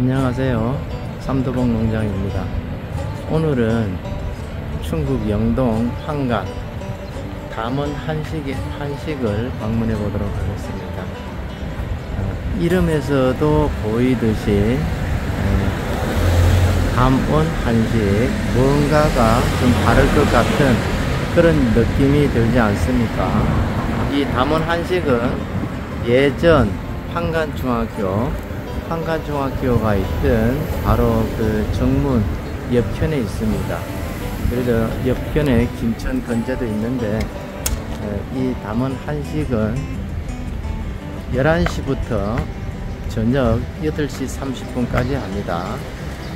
안녕하세요. 삼도봉 농장입니다. 오늘은 충북 영동 한간 담원 한식, 한식을 방문해 보도록 하겠습니다. 어, 이름에서도 보이듯이 어, 담원 한식 뭔가가 좀 다를 것 같은 그런 느낌이 들지 않습니까? 이 담원 한식은 예전 한간중학교 한간중학교가 있던 바로 그 정문 옆편에 있습니다. 그래서 옆편에 김천 건재도 있는데 어, 이 담원 한식은 11시부터 저녁 8시 30분까지 합니다.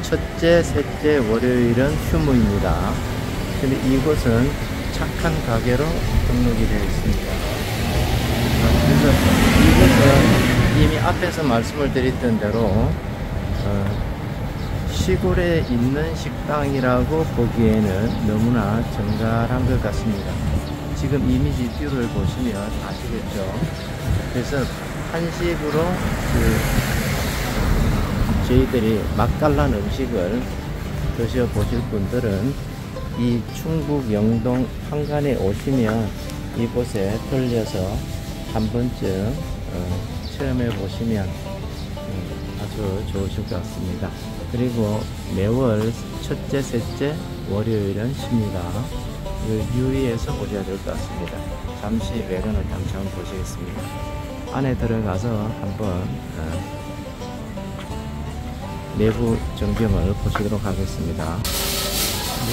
첫째, 셋째, 월요일은 휴무입니다. 근데 이곳은 착한 가게로 등록이 되어 있습니다. 그래서 이곳은 이미 앞에서 말씀을 드렸던 대로 어, 시골에 있는 식당이라고 보기에는 너무나 정갈한 것 같습니다. 지금 이미지 view를 보시면 아시겠죠? 그래서 한식으로 그 저희들이 맛깔난 음식을 드셔보실 분들은 이 충북 영동 한간에 오시면 이곳에 들려서 한 번쯤 어, 체험해 보시면 음, 아주 좋으실 것 같습니다. 그리고 매월 첫째, 셋째, 월요일은 쉽니다. 그 유의해서 보셔야 될 것 같습니다. 잠시 외관을 한번 보시겠습니다. 안에 들어가서 한번 어, 내부 전경을 보시도록 하겠습니다.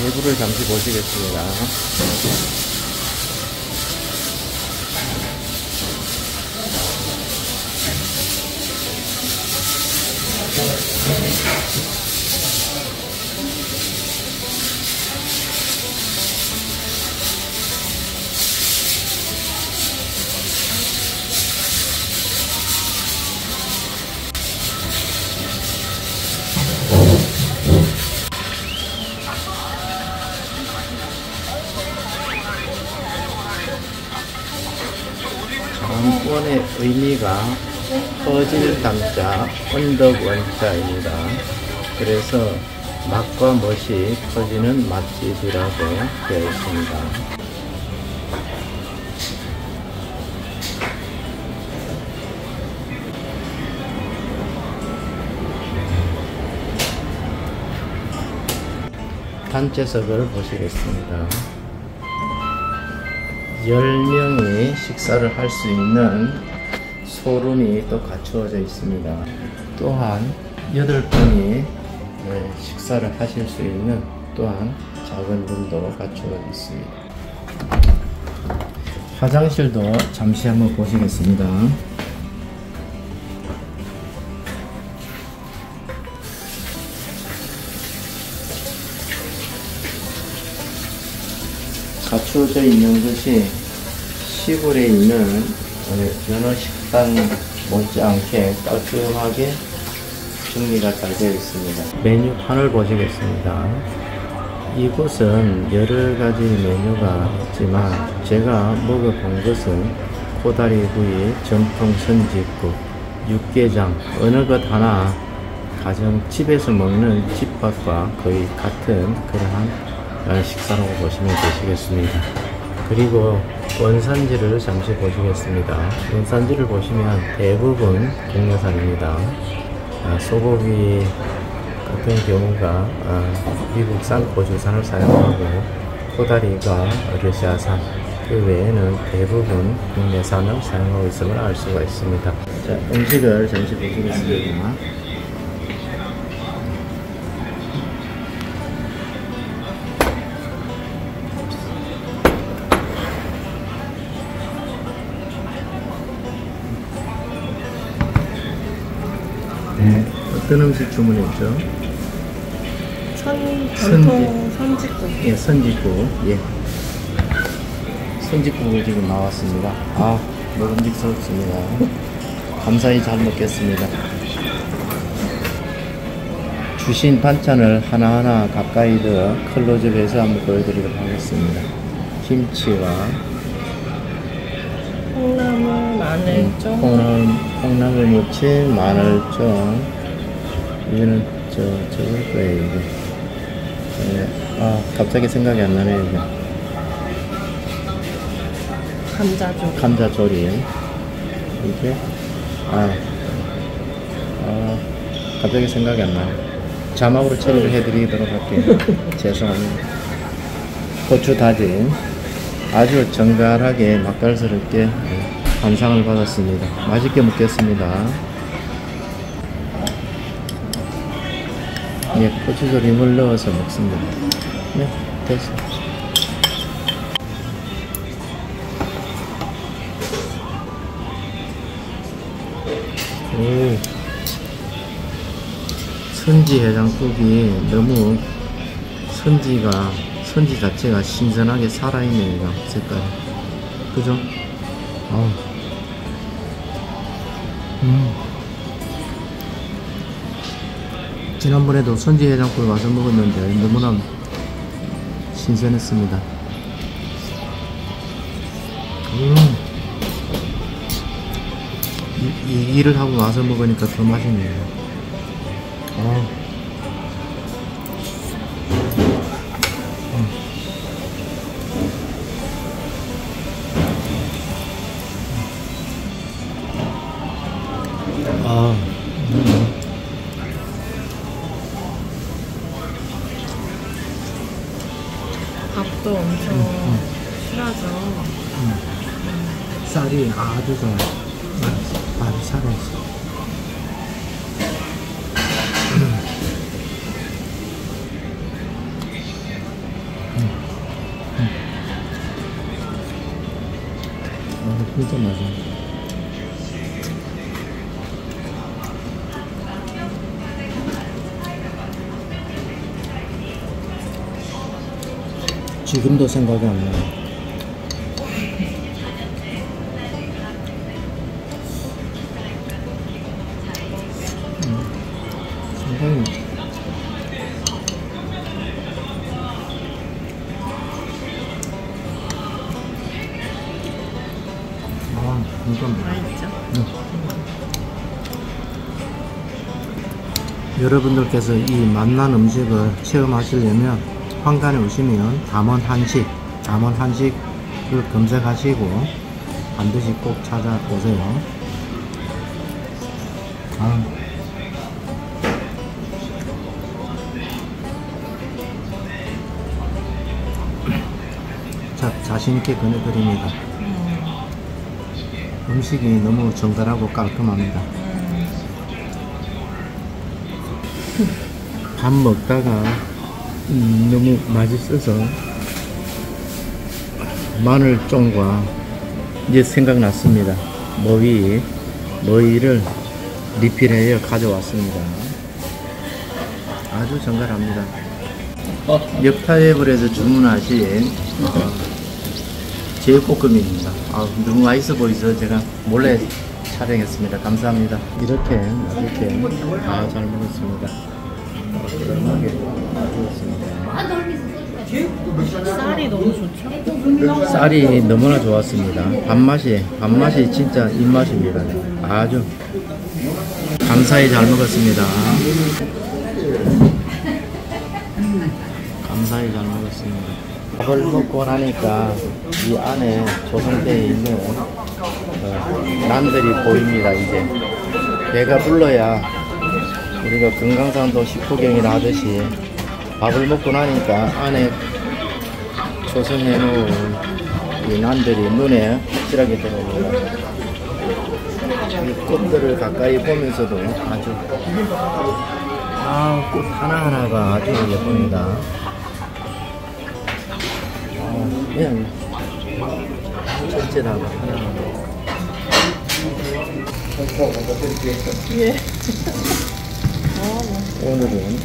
내부를 잠시 보시겠습니다. 장권의 의미가 퍼질 담자 언덕 원자입니다. 그래서 맛과 멋이 퍼지는 맛집이라고 되어 있습니다. 단체석을 보시겠습니다. 10명이 식사를 할 수 있는 소룸이 또 갖추어져 있습니다. 또한 8분이 식사를 하실 수 있는 또한 작은 룸도 갖추어 있습니다. 화장실도 잠시 한번 보시겠습니다. 갖추어져 있는 것이 시골에 있는 연어 식당 못지않게 깔끔하게 정리가 잘 되어 있습니다. 메뉴판을 보시겠습니다. 이곳은 여러 가지 메뉴가 있지만 제가 먹어본 것은 코다리구이, 전통 선지국, 육개장 어느 것 하나 가정 집에서 먹는 집밥과 거의 같은 그러한 식사라고 보시면 되시겠습니다. 그리고 원산지를 잠시 보시겠습니다. 원산지를 보시면 대부분 국내산입니다. 아, 소고기 같은 경우가 아, 미국산 고주산을 사용하고 코다리가 러시아산 그 외에는 대부분 국내산을 사용하고 있음을 알 수가 있습니다. 자, 음식을 잠시 보시겠습니다. 어떤 음식 주문했죠? 선, 전통 선지국. 예, 선지국. 예. 선지국이 지금 나왔습니다. 아, 먹음직스럽습니다. 감사히 잘 먹겠습니다. 주신 반찬을 하나하나 가까이 더 클로즈업해서 한번 보여드리도록 하겠습니다. 김치와 콩나물, 마늘종, 콩나물, 콩나물 무침, 마늘종, 이거는 저 저걸 거예요 이게. 네. 아 갑자기 생각이 안 나네요 이게. 감자조. 감자 조림 이게 아, 아 갑자기 생각이 안 나요. 자막으로 처리를 해드리도록 할게요. 죄송합니다. 고추 다짐 아주 정갈하게 맛깔스럽게 감상을 받았습니다. 맛있게 먹겠습니다. 예, 고추조림을 넣어서 먹습니다. 네. 오. 선지 해장국이 너무 선지가 선지 자체가 신선하게 살아있네요 색깔 그죠? 아우. 음. 지난번에도 선지 해장국 와서 먹었는데 너무나 신선했습니다 음. 이, 이 일을 하고 와서 먹으니까 더 맛있네요 아. 아, 엄청 실하죠. 쌀이 아주. 맛- 맛이 살아있어. 아, 진짜 맛있어. 지금도 생각이 안 나요. 상당히 아, 진짜 맛있어. 맛있죠? 여러분들께서 이 맛난 음식을 체험하시려면 황간에 오시면 담원 한식, 담원 한식을 검색하시고 반드시 꼭 찾아오세요. 아. 자, 자신있게 권해드립니다. 음식이 너무 정갈하고 깔끔합니다. 밥 먹다가 음, 너무 맛있어서 마늘종과 이제 생각났습니다. 머위, 머위를 리필하여 가져왔습니다. 아주 정갈합니다. 역타협을해서 주문하신 어, 제육볶음입니다. 아, 너무 맛있어 보이서 제가 몰래 촬영했습니다. 감사합니다. 이렇게 맛있게 다 잘 먹었습니다. 깔끔하게 먹었습니다. 쌀이 너무 좋죠? 쌀이 너무나 좋았습니다. 밥맛이 밥맛이 진짜 입맛입니다. 아주 감사히 잘 먹었습니다. 감사히 잘 먹었습니다. 밥을 먹고 나니까 이 안에 조성되어 있는 어, 난들이 보입니다. 이제 배가 불러야 우리가 금강산도 식후경이라 하듯이 밥을 먹고 나니까 안에 조성해 놓은 이 난들이 눈에 확실하게 들어옵니다. 이 꽃들을 가까이 보면서도 아주 아, 꽃 하나하나가 아주 예쁩니다. 아, 그냥 전체 다 하나하나. 예. 오늘은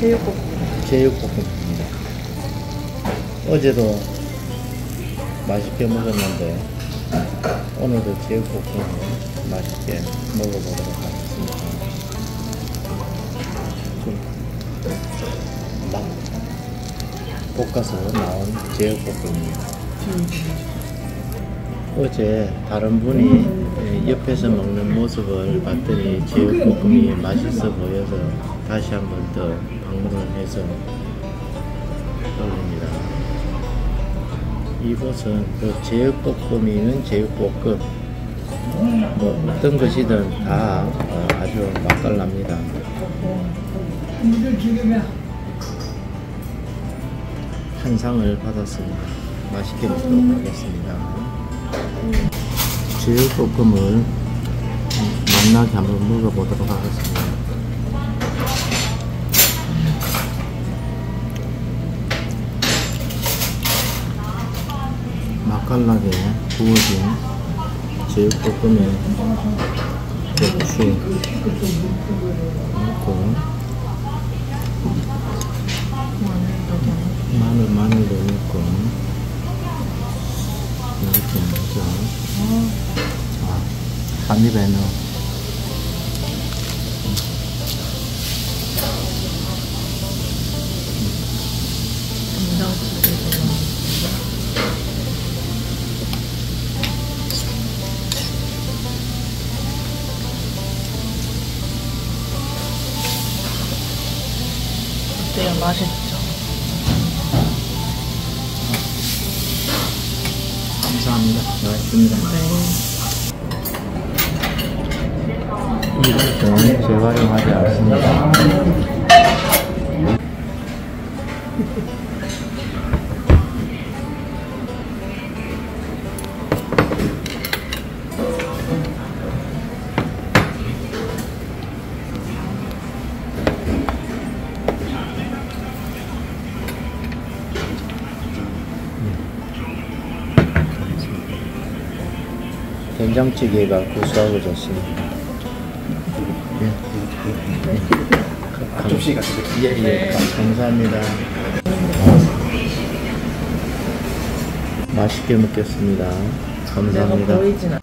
제육볶음. 제육볶음입니다. 어제도 맛있게 먹었는데 오늘도 제육볶음을 맛있게 먹어보도록 하겠습니다. 좀막 볶아서 나온 제육볶음입니다. 어제 다른 분이 예, 옆에서 먹는 모습을 봤더니 제육볶음이 맛있어 보여서 다시 한번 더 방문을 해서 올립니다. 이곳은 그 제육볶음이는 제육볶음 뭐 어떤 것이든 다 어, 아주 맛깔납니다. 한 상을 받았습니다. 맛있게 먹도록 하겠습니다. 제육볶음을 음, 맛나게 한번 먹어보도록 하겠습니다. 맛깔나게 구워진 제육볶음에 고추 넣고 마늘 마늘도 넣고 이렇게 넣죠. 자, 한 입에 넣 맛있죠? 감사합니다. 고맙습니다. 네. 이것은 재활용하지 않습니다. 된장찌개가 구수하고 좋습니다. 예. 접시 같은 거. 예, 예. 감사합니다. 맛있게 먹겠습니다. 감사합니다. 보이진 않